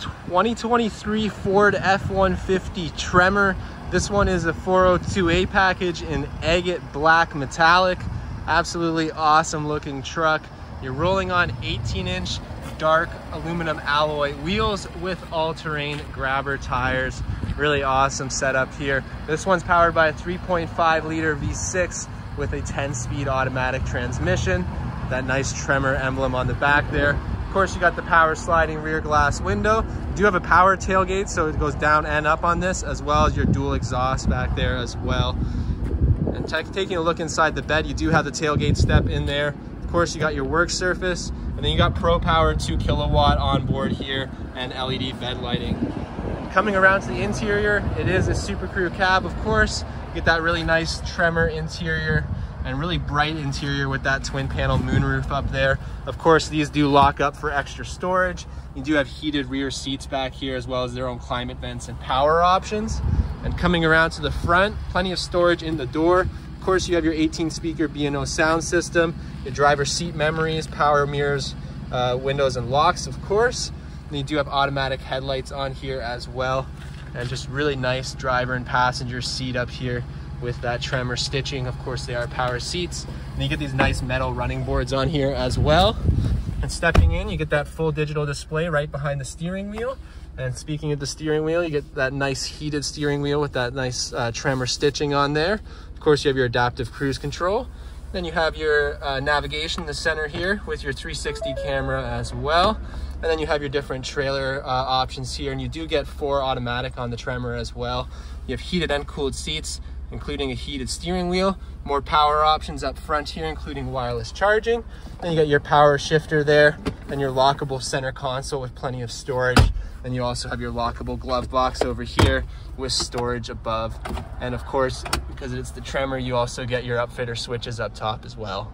2023 Ford F-150 Tremor. This one is a 402A package in agate black metallic. Absolutely awesome looking truck. You're rolling on 18 inch dark aluminum alloy wheels with all-terrain grabber tires. Really awesome setup here. This one's powered by a 3.5 liter V6 with a 10 speed automatic transmission. That nice tremor emblem on the back there. Course, you got the power sliding rear glass window. You do have a power tailgate, so it goes down and up on this, as well as your dual exhaust back there as well. And taking a look inside the bed, you do have the tailgate step in there. Of course, you got your work surface, and then you got Pro Power 2 kilowatt on board here and LED bed lighting. Coming around to the interior, it is a Super Crew cab, of course. You get that really nice tremor interior and really bright interior with that twin panel moonroof up there. Of course, these do lock up for extra storage. You do have heated rear seats back here as well as their own climate vents and power options. And coming around to the front, plenty of storage in the door. Of course, you have your 18 speaker B&O sound system, your driver seat memories, power mirrors, uh, windows and locks, of course. And you do have automatic headlights on here as well. And just really nice driver and passenger seat up here with that tremor stitching. Of course, they are power seats. And you get these nice metal running boards on here as well. And stepping in, you get that full digital display right behind the steering wheel. And speaking of the steering wheel, you get that nice heated steering wheel with that nice uh, tremor stitching on there. Of course, you have your adaptive cruise control. Then you have your uh, navigation in the center here with your 360 camera as well. And then you have your different trailer uh, options here. And you do get four automatic on the Tremor as well. You have heated and cooled seats, including a heated steering wheel, more power options up front here, including wireless charging. Then you got your power shifter there and your lockable center console with plenty of storage. Then you also have your lockable glove box over here with storage above. And of course, because it's the Tremor, you also get your upfitter switches up top as well.